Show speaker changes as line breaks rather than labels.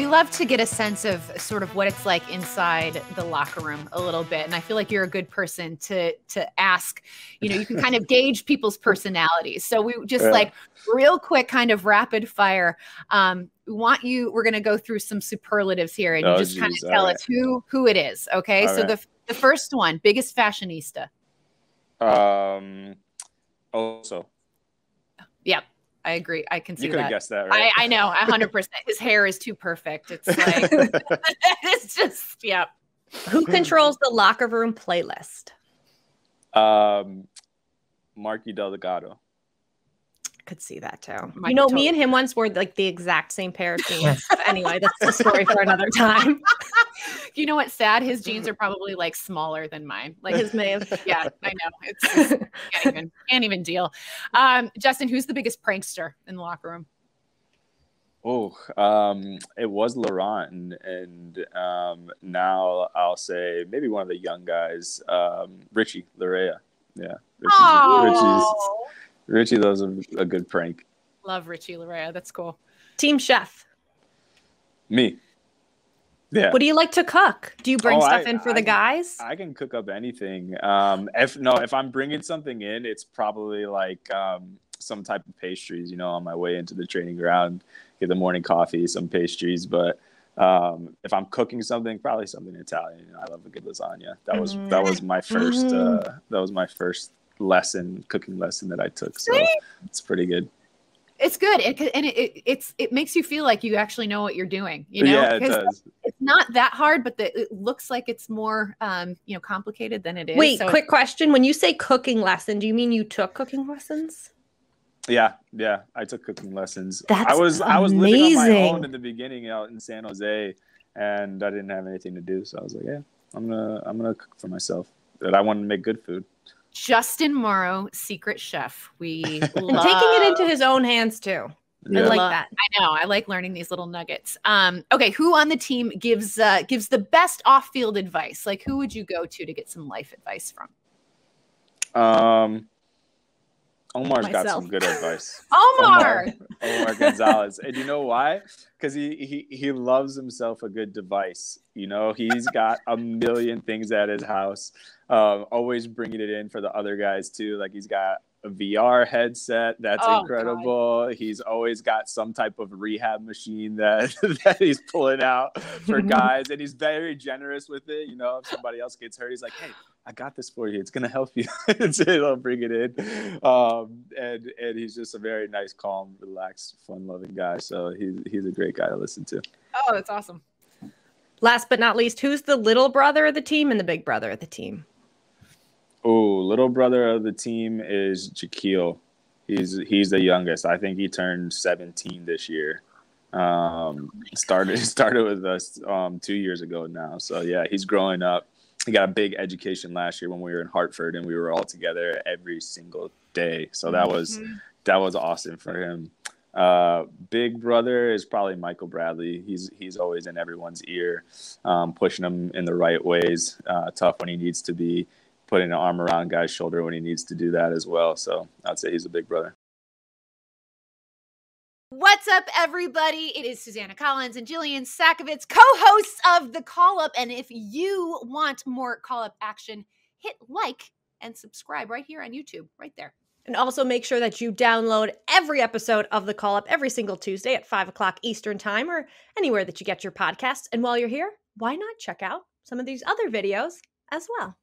we love to get a sense of sort of what it's like inside the locker room a little bit, and I feel like you're a good person to to ask. You know, you can kind of gauge people's personalities. So we just yeah. like real quick, kind of rapid fire. Um, we want you. We're going to go through some superlatives here, and oh, you just geez. kind of tell right. us who who it is. Okay, All so right. the the first one, biggest fashionista.
Um, also.
Yep. I agree. I can see
you could
have
guessed that, right?
I, I know, hundred percent. His hair is too perfect. It's like it's just yeah.
Who controls the locker room playlist?
Um, Marky Delgado
could see that too. you know, totally. me and him once wore like the exact same pair of jeans. anyway, that's a story for another time.
You know what's sad? His jeans are probably like smaller than mine. Like his may have. Yeah, I know. It's can't even can't even deal. Um, Justin, who's the biggest prankster in the locker room?
Oh, um, it was Laurent, and, and um, now I'll say maybe one of the young guys, um, Richie Laryea. Yeah, Richie's, Richie's Richie loves a, a good prank.
Love Richie Laryea. That's cool.
Team chef.
Me. Yeah.
What do you like to cook? Do you bring oh, stuff I, in for I, the guys?
I can cook up anything. Um, if no, if I'm bringing something in, it's probably like um, some type of pastries. You know, on my way into the training ground, get the morning coffee, some pastries. But um, if I'm cooking something, probably something Italian. You know, I love a good lasagna. That was mm. that was my 1st mm. uh, that was my first lesson, cooking lesson that I took. So it's pretty good.
It's good, it, and it, it, it's it makes you feel like you actually know what you're doing. You know,
yeah, it does.
It's not that hard, but the, it looks like it's more, um, you know, complicated than it is.
Wait, so quick question: When you say cooking lesson, do you mean you took cooking lessons?
Yeah, yeah, I took cooking lessons.
That's
I was
amazing.
I was living on my own in the beginning out in San Jose, and I didn't have anything to do, so I was like, yeah, I'm gonna I'm gonna cook for myself. That I wanted to make good food.
Justin Morrow, secret chef. We
love... taking it into his own hands too. Yeah. I like that.
I know. I like learning these little nuggets. Um, okay, who on the team gives uh, gives the best off-field advice? Like, who would you go to to get some life advice from?
Um, Omar's Myself. got some good advice.
Omar,
Omar, Omar Gonzalez, and you know why? Because he, he he loves himself a good device. You know, he's got a million things at his house. Um, always bringing it in for the other guys too. Like he's got a VR headset that's oh, incredible. God. He's always got some type of rehab machine that that he's pulling out for guys, and he's very generous with it. You know, if somebody else gets hurt, he's like, "Hey, I got this for you. It's gonna help you." he'll bring it in, um, and and he's just a very nice, calm, relaxed, fun-loving guy. So he's he's a great guy to listen to.
Oh, that's awesome.
Last but not least, who's the little brother of the team and the big brother of the team?
Oh, little brother of the team is Jahkeele. He's he's the youngest. I think he turned 17 this year. Um, started started with us um, two years ago now. So yeah, he's growing up. He got a big education last year when we were in Hartford and we were all together every single day. So that was mm-hmm. that was awesome for him. Uh, big brother is probably Michael Bradley. He's he's always in everyone's ear, um, pushing him in the right ways. Uh, tough when he needs to be putting an arm around guy's shoulder when he needs to do that as well. So I'd say he's a big brother.
What's up, everybody? It is Susannah Collins and Jillian Sakovits, co-hosts of the Call Up. And if you want more Call Up action, hit like and subscribe right here on YouTube, right there.
And also make sure that you download every episode of the Call Up every single Tuesday at five o'clock Eastern Time or anywhere that you get your podcasts. And while you're here, why not check out some of these other videos as well?